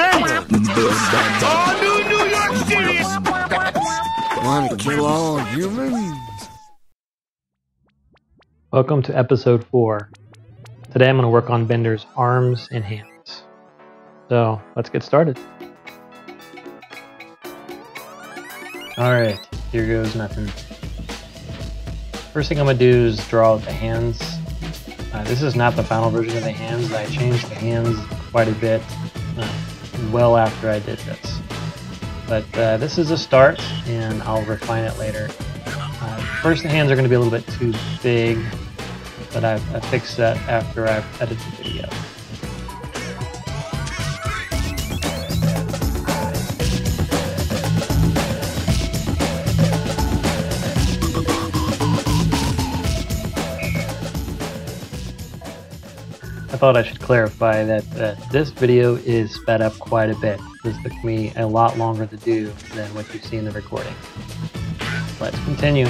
All new New York. Want to kill all humans? Welcome to episode 4. Today I'm going to work on Bender's arms and hands. So let's get started. Alright, here goes nothing. First thing I'm going to do is draw the hands. Uh, this is not the final version of the hands. I changed the hands quite a bit uh, well after I did this. But uh, this is a start and I'll refine it later. Uh, first the hands are going to be a little bit too big, but I've, I fixed that after I've edited the video. I thought I should clarify that uh, this video is sped up quite a bit. This took me a lot longer to do than what you see in the recording. Let's continue.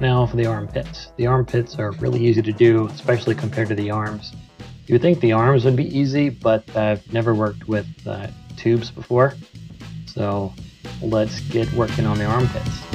Now for the armpits. The armpits are really easy to do, especially compared to the arms. You would think the arms would be easy, but I've never worked with uh, tubes before. So let's get working on the armpits.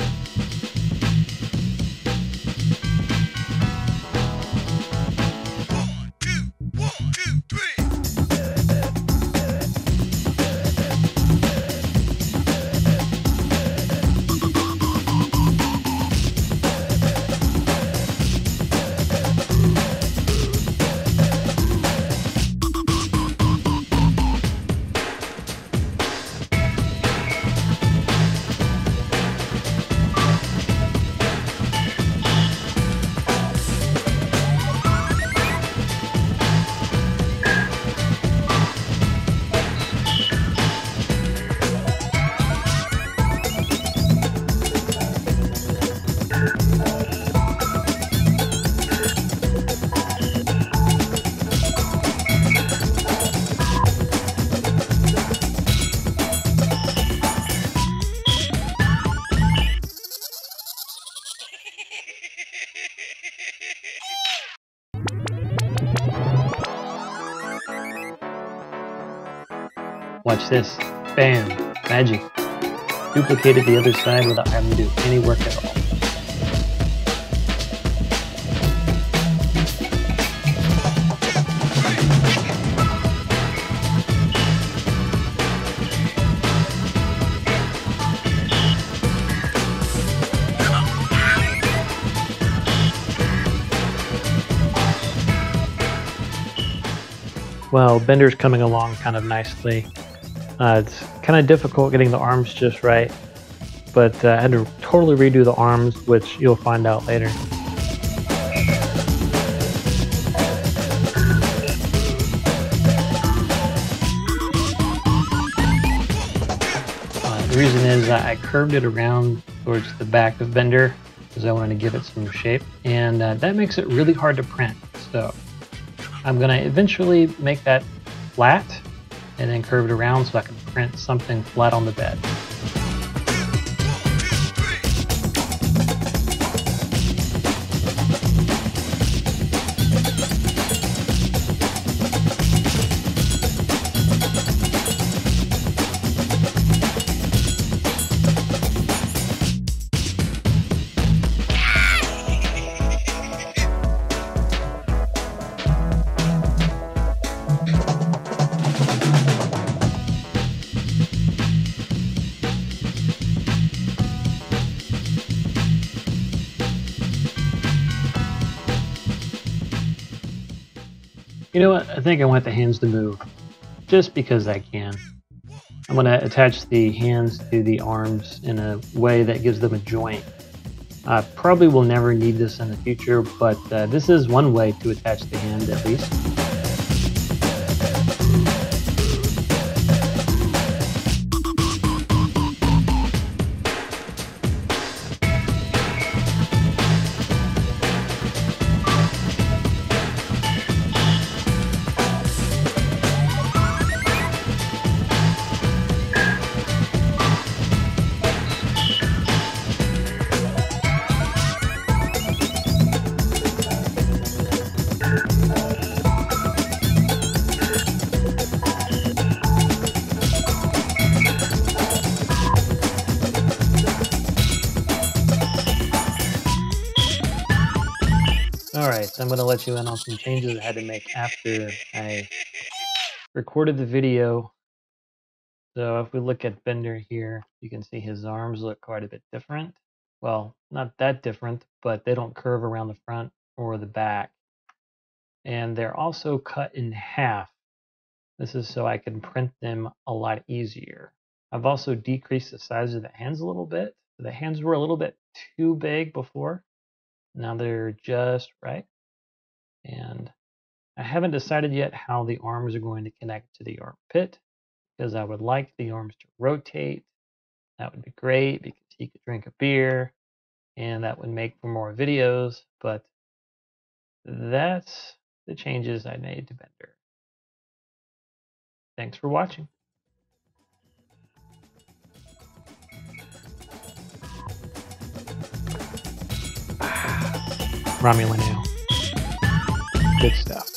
Watch this. Bam. Magic. Duplicated the other side without having to do any work at all. Well, Bender's coming along kind of nicely. Uh, it's kind of difficult getting the arms just right, but uh, I had to totally redo the arms, which you'll find out later. Uh, the reason is I curved it around towards the back of Bender because I wanted to give it some shape, and uh, that makes it really hard to print. So I'm going to eventually make that flat and then curve it around so I can print something flat on the bed. You know what? I think I want the hands to move. Just because I can. I'm going to attach the hands to the arms in a way that gives them a joint. I probably will never need this in the future, but uh, this is one way to attach the hand at least. I'm going to let you in on some changes I had to make after I recorded the video. So if we look at Bender here, you can see his arms look quite a bit different. Well, not that different, but they don't curve around the front or the back. And they're also cut in half. This is so I can print them a lot easier. I've also decreased the size of the hands a little bit. The hands were a little bit too big before. Now they're just right. And I haven't decided yet how the arms are going to connect to the armpit because I would like the arms to rotate. That would be great because he could drink a beer and that would make for more videos. But that's the changes I made to Bender. Thanks for watching. Romulan. Good stuff.